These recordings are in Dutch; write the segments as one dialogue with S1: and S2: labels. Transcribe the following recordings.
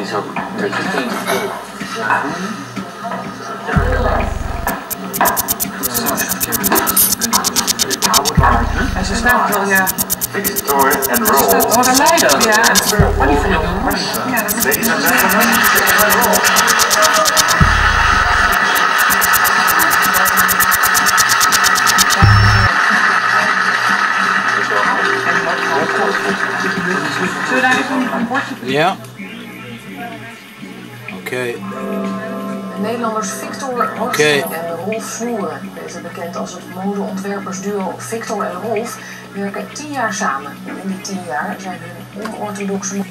S1: is ook beetje geen Ja.
S2: En ze staat wel, ja.
S3: Victor and roll.
S2: Oh, de leider. Ja.
S1: Maar die ook mooi.
S2: Ja, dat is
S3: roll.
S2: Zullen
S4: Oké.
S5: De Nederlanders Victor Hoogstijn en Rolf Vloeren, beter bekend als het modeontwerpersduo Victor en Rolf, werken tien jaar samen. En in die tien jaar zijn hun onorthodoxe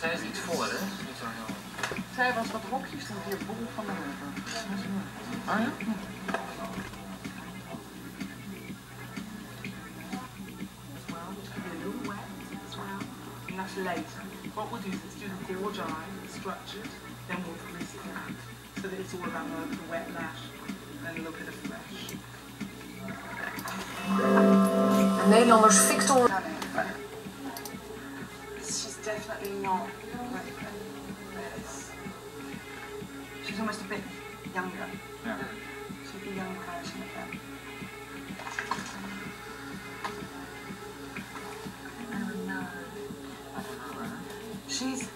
S1: Zij is iets voller, hè? Niet zo heel...
S2: Zij was wat hokjes toen hier bol van de heuvel.
S1: Ah ja?
S2: And that's later. What we'll do is do the gorge eye, structured, then we'll grease it out. So that it's all about the, the wet lash and a little bit of flesh.
S5: De Nederlanders Victor
S2: She's definitely not ready for this. She's almost a bit younger.
S1: Ja.
S2: She's the young version of them. She's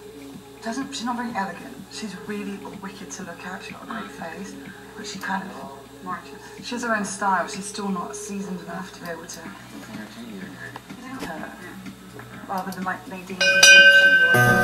S2: doesn't she's not very elegant. She's really wicked to look at. She's got a great face, but she kind of marches. She has her own style. She's still not seasoned enough to be able to her. Rather than like Nadine.